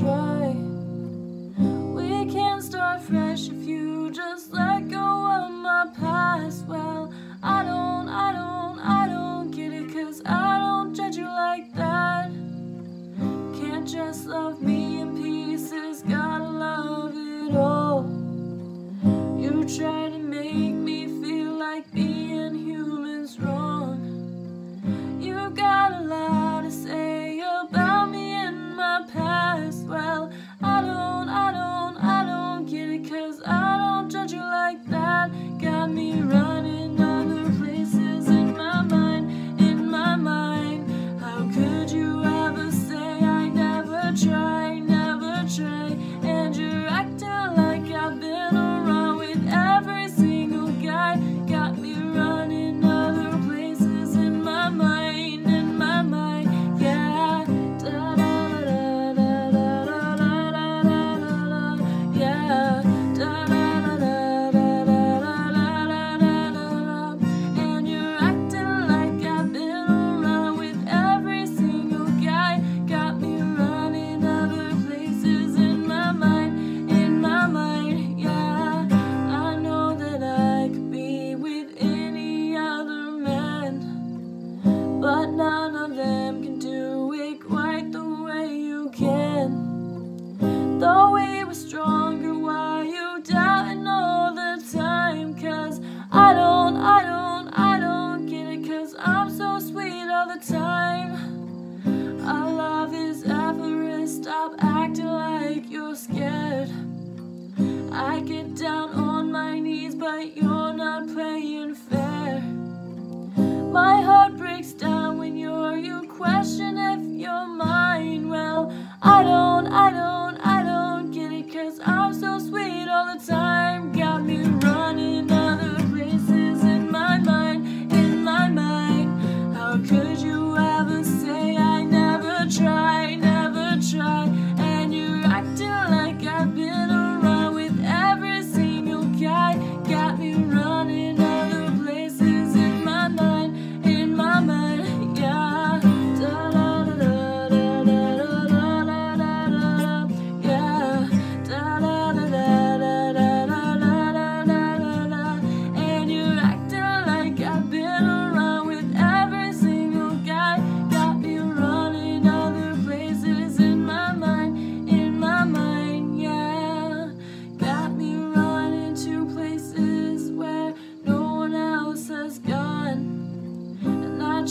try. I don't,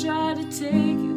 try to take